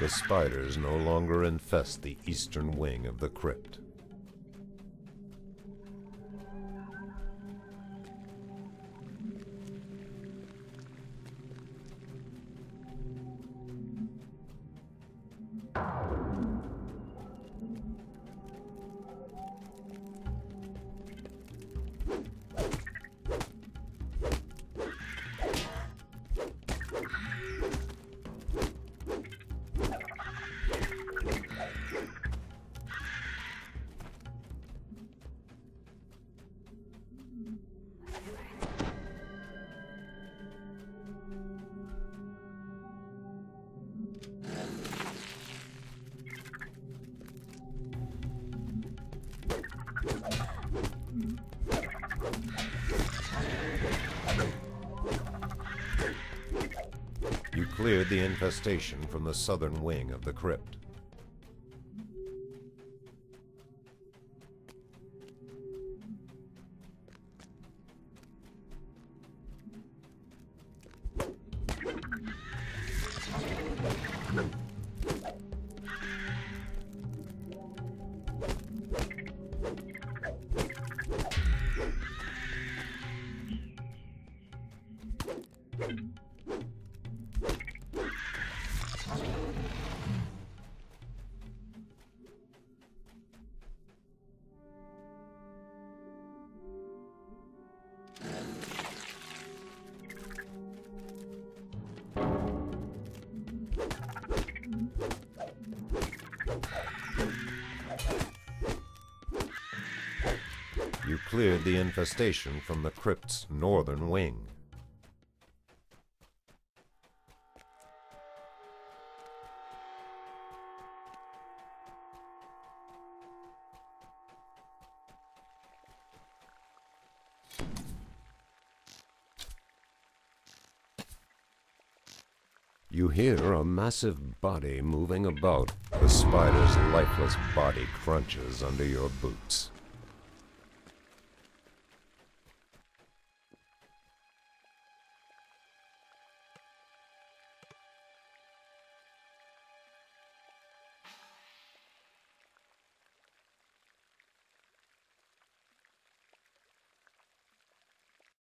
The spiders no longer infest the eastern wing of the crypt. Cleared the infestation from the southern wing of the crypt. You cleared the infestation from the crypt's northern wing. You hear a massive body moving about. The spider's lifeless body crunches under your boots.